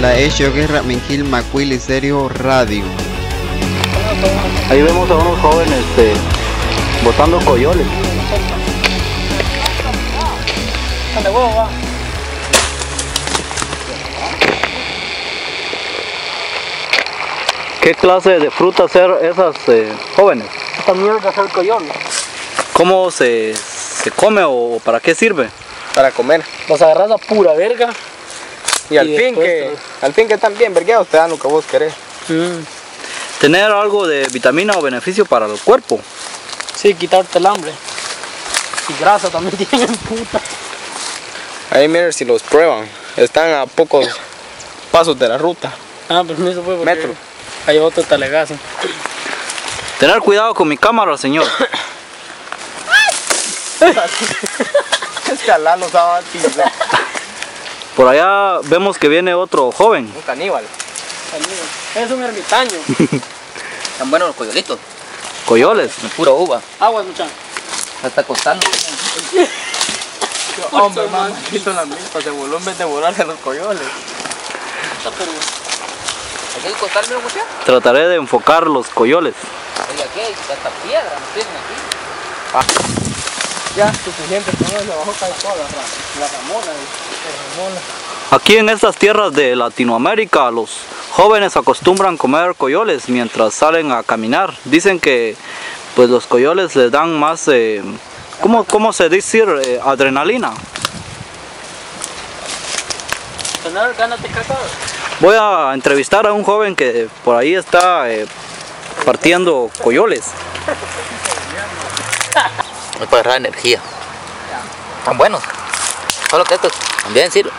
La Hecho Guerra Mengil Macuili Serio Radio. Ahí vemos a unos jóvenes este, botando coyoles. ¿Qué clase de frutas ser esas eh, jóvenes? Esta mierda es el coyol. ¿Cómo se, se come o para qué sirve? para comer. Vas a agarrar a pura verga. Y al Y fin que, te- al fin que están bien vergueados, te dan lo que vos querés. Mm. Tener algo de vitamina o beneficio para el cuerpo. Sí, quitarte el hambre. Y grasa también tienen, puta. Ahí miren si los prueban. Están a pocos pasos de la ruta. Ah, permiso fue porque Metro. hay otro talegazo. Tener cuidado con mi cámara, señor. Es que Alá los daba Por allá vemos que viene otro joven. un caníbal. Es un ermitaño. Están buenos los coyolitos, Coyoles. pura uva. Aguas, muchachos. Está costando. Hombre, man, hizo la milpa, se voló en vez de volarse los coyoles. Aquí hay costal, mira, muchacho. Trataré de enfocar los coyoles. Oye, aquí hay hasta piedra, tienen aquí. Ya, suficiente, con eso abajo cae toda la, ra- la ramona. Aquí en estas tierras de Latinoamérica los jóvenes acostumbran comer coyoles mientras salen a caminar. Dicen que pues los coyoles les dan más, eh, ¿cómo, cómo se dice? Eh, adrenalina. Cagar. Voy a entrevistar a un joven que por ahí está eh, partiendo coyoles. Es para agarrar energía. Están buenos. Solo que estos también sirven.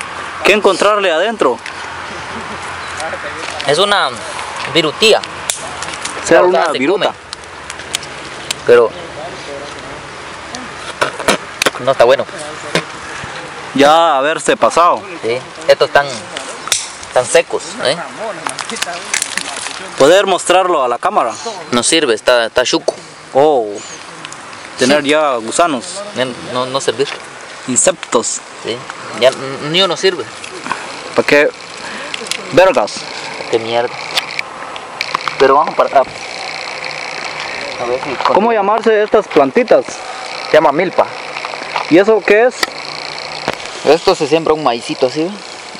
¿Qué encontrarle adentro? Es una virutía. Sea Claro, una viruta. come. Pero no está bueno. Ya haberse pasado. ¿sí? Estos están, están secos. ¿eh? Poder mostrarlo a la cámara. No sirve, está, está chuco. O tener ya gusanos, No, no servir. insectos. ¿sí? Ya ni uno sirve. ¿Para qué? Vergas. Qué mierda. Pero vamos para. A ver si con- ¿Cómo llamarse estas plantitas? Se llama milpa. ¿Y eso qué es? Esto se siembra un maicito así, ¿ve?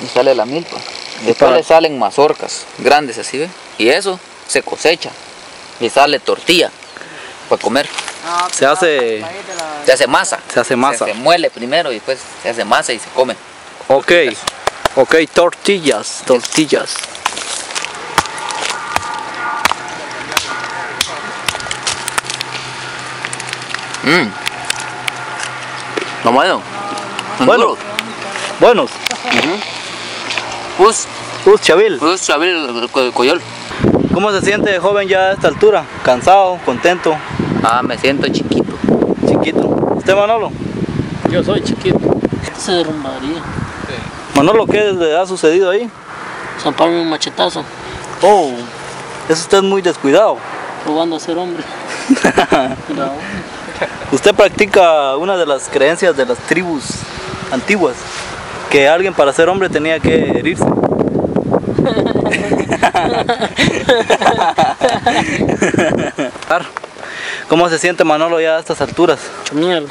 Y sale la milpa. Después le salen mazorcas grandes así, ¿ve? Y eso se cosecha. Y sale tortilla para comer. Se hace, Se hace masa. se hace masa. Se, se muele primero y después se hace masa y se come. Ok, ok, tortillas, tortillas. Mmm. Lo bueno. Bueno. Buenos. Pues, Us Chavil, pues, el, co- coyol. ¿cómo se siente joven ya a esta altura? ¿Cansado? ¿Contento? Ah, me siento chiquito. ¿Chiquito? ¿Usted Manolo? Yo soy chiquito. Se derrumbaría. Manolo, ¿qué le ha sucedido ahí? Zamparme un machetazo. Oh, es usted muy descuidado. Probando a ser hombre. No. Usted practica una de las creencias de las tribus antiguas, que alguien para ser hombre tenía que herirse. ¿Cómo se siente Manolo ya a estas alturas? Mierda.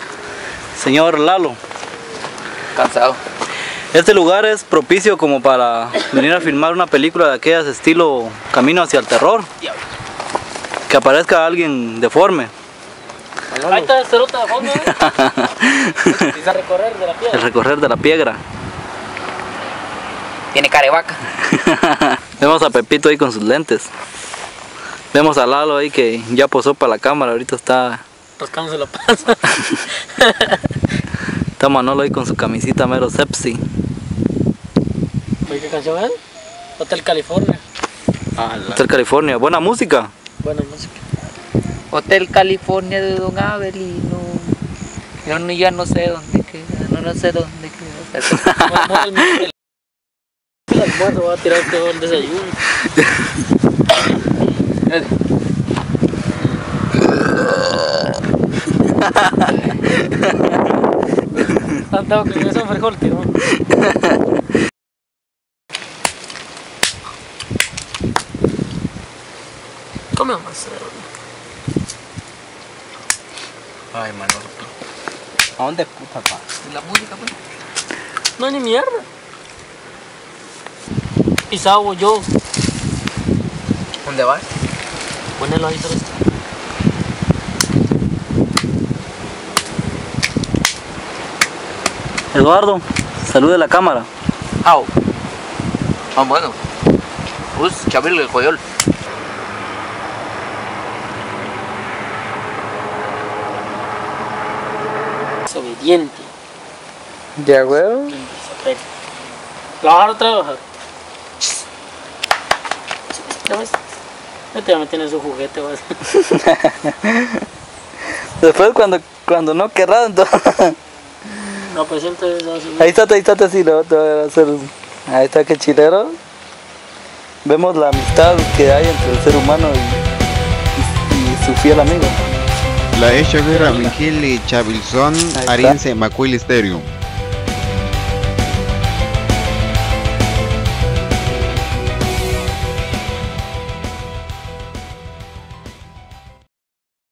Señor Lalo, Cansado. este lugar es propicio como para venir a filmar una película de aquellas estilo Camino hacia el terror. Que aparezca alguien deforme. Ahí está el cerote de fondo, ¿eh? Empieza a recorrer de la El piedra. recorrer de la piedra. Tiene carevaca. Vemos a Pepito ahí con sus lentes. Vemos a Lalo ahí que ya posó para la cámara, ahorita está, Rascándose la panza. está Manolo ahí con su camisita mero sepsi. ¿qué canción es? Hotel California. Hotel California, buena música. Buena música. Hotel California de Don Avelino. Yo no, ya no sé dónde queda, no, no sé dónde queda. El, almuerzo, voy a tirar todo el desayuno. Tanto que eso fue corto, ¿no? Come on, Marcelo. Ay, Manolo. ¿A dónde puta, pa? En la música, pues. No, hay ni mierda. Y yo. ¿Dónde vas? Ponelo ahí, ¿sabes? Eduardo, salude la cámara. Au. Ah, bueno. Pues, Chabil el coyol. Es obediente. Ya, weón. ¿La bajar otra Este ya me tiene su juguete, vas. Después cuando, cuando no querrá, entonces... No, pues entonces. Ahí está, ahí está, así, lo te voy a hacer. Ahí está que chilero. Vemos la amistad que hay entre el ser humano y, y- y su fiel amigo. La hecha Mingil y Chavilson. Ariense Macuil Stereo.